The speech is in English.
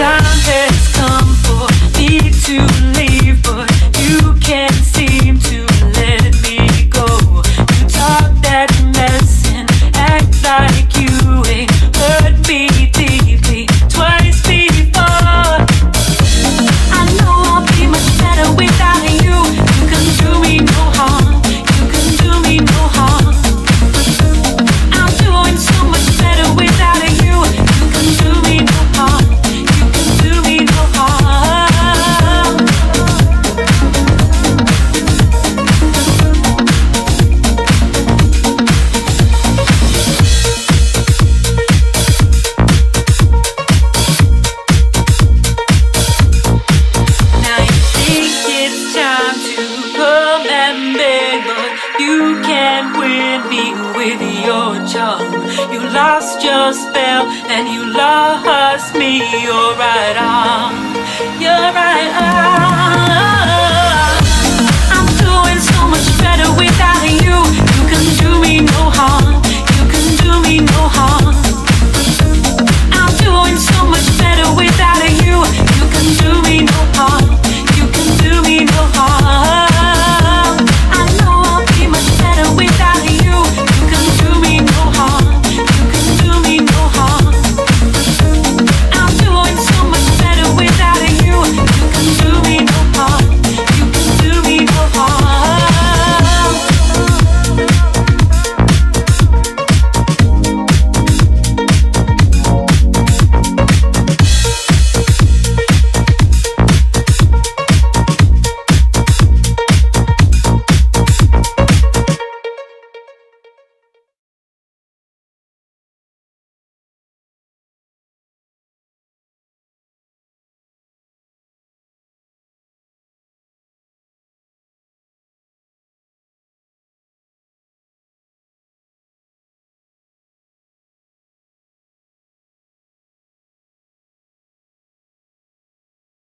time. Yeah. can't win me with your charm. You lost your spell and you lost me. You're right on. You're right.